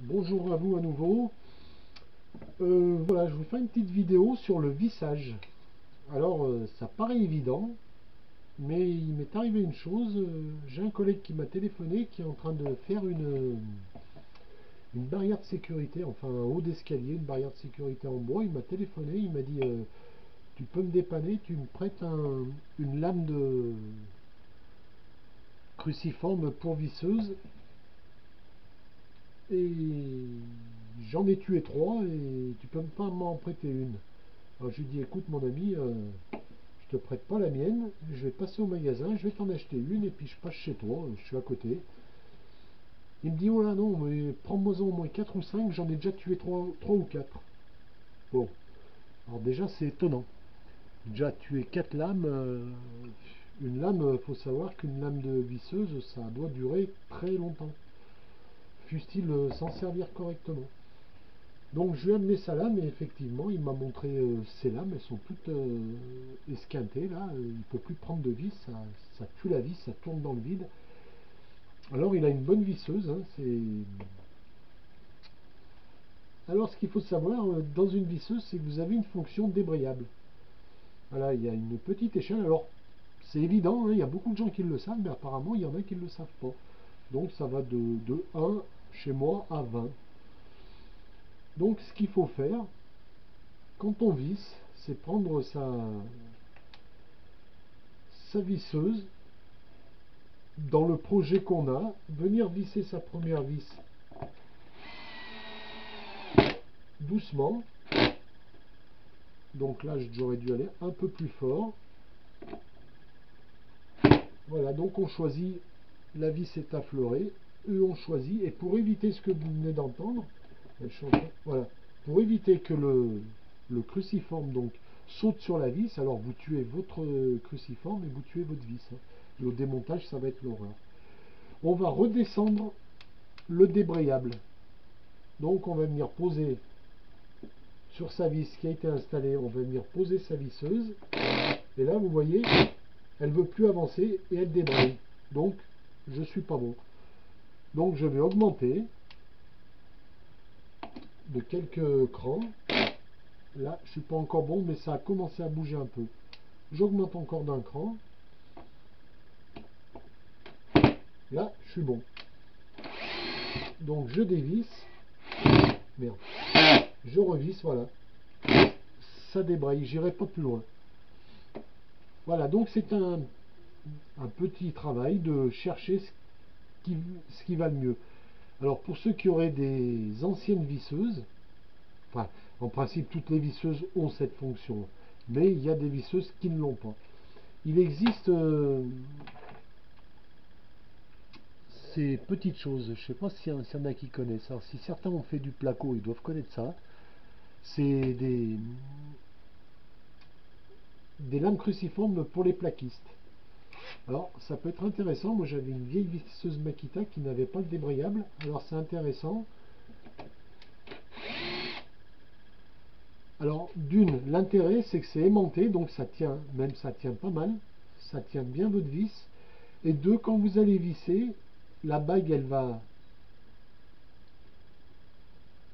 bonjour à vous à nouveau. Euh, voilà, je vous fais une petite vidéo sur le vissage. Alors, euh, ça paraît évident, mais il m'est arrivé une chose. euh, J'ai un collègue qui m'a téléphoné qui est en train de faire une, une barrière de sécurité, enfin un haut d'escalier, une barrière de sécurité en bois. Il m'a téléphoné, il m'a dit Tu peux me dépanner, tu me prêtes un- une lame de cruciforme pour visseuse et j'en ai tué trois et tu peux pas m'en prêter une. Alors je lui dis écoute mon ami, euh, je te prête pas la mienne, je vais passer au magasin, je vais t'en acheter une et puis je passe chez toi, je suis à côté. Il me dit oh non, mais prends-moi au moins 4 ou 5, j'en ai déjà tué 3, ou 4. Bon, alors déjà c'est étonnant. Déjà tué 4 lames, euh, une lame, euh, faut savoir qu'une lame de visseuse, ça doit durer très longtemps fût-il euh, s'en servir correctement. Donc je lui ai amené sa lame et effectivement il m'a montré euh, ses lames, elles sont toutes euh, esquintées là, il ne peut plus prendre de vis, ça, ça tue la vis, ça tourne dans le vide. Alors il a une bonne visseuse, hein, c'est... Alors ce qu'il faut savoir euh, dans une visseuse, c'est que vous avez une fonction débrayable. Voilà, il y a une petite échelle, alors c'est évident, hein, il y a beaucoup de gens qui le savent, mais apparemment il y en a qui ne le savent pas. Donc ça va de, de 1 chez moi à 20. Donc ce qu'il faut faire, quand on visse, c'est prendre sa, sa visseuse, dans le projet qu'on a, venir visser sa première vis doucement. Donc là j'aurais dû aller un peu plus fort. Voilà, donc on choisit la vis est affleurée, eux ont choisi, et pour éviter ce que vous venez d'entendre, voilà, pour éviter que le, le cruciforme donc saute sur la vis, alors vous tuez votre cruciforme et vous tuez votre vis. hein. Et au démontage, ça va être l'horreur. On va redescendre le débrayable. Donc on va venir poser sur sa vis qui a été installée, on va venir poser sa visseuse, et là vous voyez, elle veut plus avancer et elle débraye. Donc je suis pas bon. Donc je vais augmenter de quelques crans. Là, je suis pas encore bon, mais ça a commencé à bouger un peu. J'augmente encore d'un cran. Là, je suis bon. Donc je dévisse. Merde. Je revisse, voilà. Ça débraye, j'irai pas plus loin. Voilà, donc c'est un, un petit travail de chercher ce ce qui va mieux. Alors pour ceux qui auraient des anciennes visseuses, en principe toutes les visseuses ont cette fonction, mais il y a des visseuses qui ne l'ont pas. Il existe euh, ces petites choses, je ne sais pas s'il y en a qui connaissent. Alors si certains ont fait du placo, ils doivent connaître ça. C'est des, des lames cruciformes pour les plaquistes. Alors, ça peut être intéressant. Moi, j'avais une vieille visseuse Makita qui n'avait pas le débrayable. Alors, c'est intéressant. Alors, d'une, l'intérêt, c'est que c'est aimanté, donc ça tient, même ça tient pas mal. Ça tient bien votre vis. Et deux, quand vous allez visser, la bague, elle va,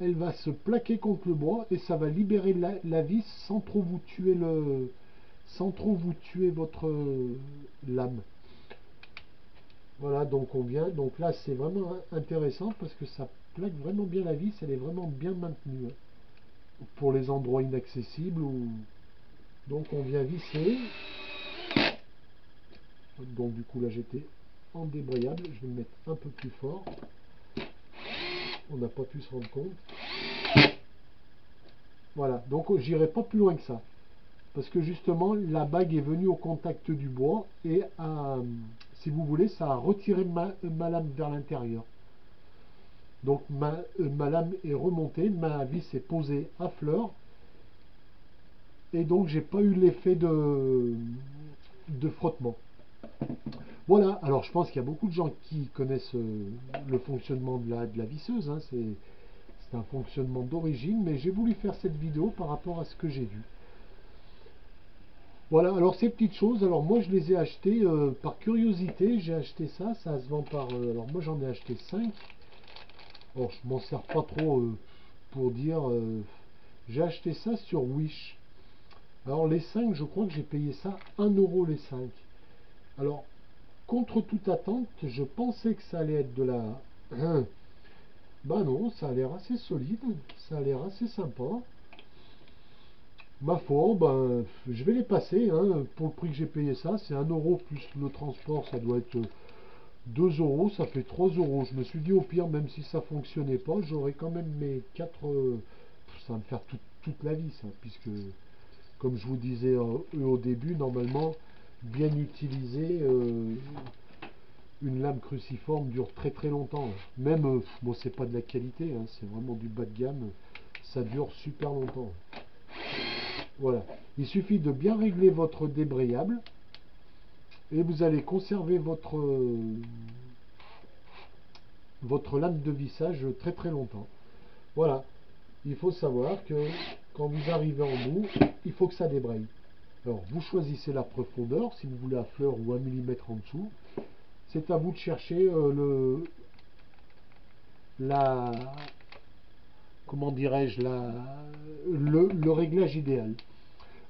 elle va se plaquer contre le bois et ça va libérer la, la vis sans trop vous tuer le, sans trop vous tuer votre euh, lame. Voilà, donc on vient. Donc là, c'est vraiment intéressant parce que ça plaque vraiment bien la vis. Elle est vraiment bien maintenue hein, pour les endroits inaccessibles. Ou... Donc on vient visser. Donc du coup là j'étais en débrayable. Je vais me mettre un peu plus fort. On n'a pas pu se rendre compte. Voilà, donc j'irai pas plus loin que ça parce que justement la bague est venue au contact du bois et si vous voulez ça a retiré ma, ma lame vers l'intérieur. Donc ma, euh, ma lame est remontée ma vis est posée à fleur. Et donc j'ai pas eu l'effet de, frottement. Voilà. Alors je pense qu'il y a beaucoup de gens qui connaissent euh, le fonctionnement de la, visseuse hein, c'est un fonctionnement d'origine mais j'ai voulu faire cette vidéo par rapport à ce que j'ai vu voilà, alors ces petites choses, alors moi je les ai achetées euh, par curiosité, j'ai acheté ça, ça se vend par, euh, alors moi j'en ai acheté 5, Alors je m'en sers pas trop euh, pour dire. j'ai acheté ça sur Wish. Alors les 5, je crois que j'ai payé ça 1 euro les 5. Alors, contre toute attente, je pensais que ça allait être de la... Bah non, ça a l'air assez solide, ça a l'air assez sympa. Ma foi, ben, je vais les passer, hein, pour le prix que j'ai payé ça, c'est 1 euro plus le transport, ça doit être 2 euros, ça fait 3 euros. Je me suis dit au pire, même si ça fonctionnait pas, j'aurais quand même mes 4... ça va me faire toute, la vie, ça, puisque, comme je vous disais euh, au début, normalement, bien utilisé, euh, une lame cruciforme dure très très longtemps. Même, euh, bon, c'est pas de la qualité, hein, c'est vraiment du bas de gamme, ça dure super longtemps. Voilà. Il suffit de bien régler votre débrayable et vous allez conserver votre votre lame de vissage très très longtemps. Voilà. Il faut savoir que quand vous arrivez en bout, il faut que ça débraye. Alors, vous choisissez la profondeur, si vous voulez à fleur ou un millimètre en dessous. C'est à vous de chercher euh, le la comment dirais-je le, le réglage idéal.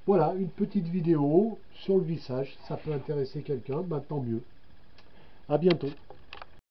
Voilà, une petite vidéo sur le vissage, ça peut intéresser quelqu'un, ben, tant mieux. À bientôt.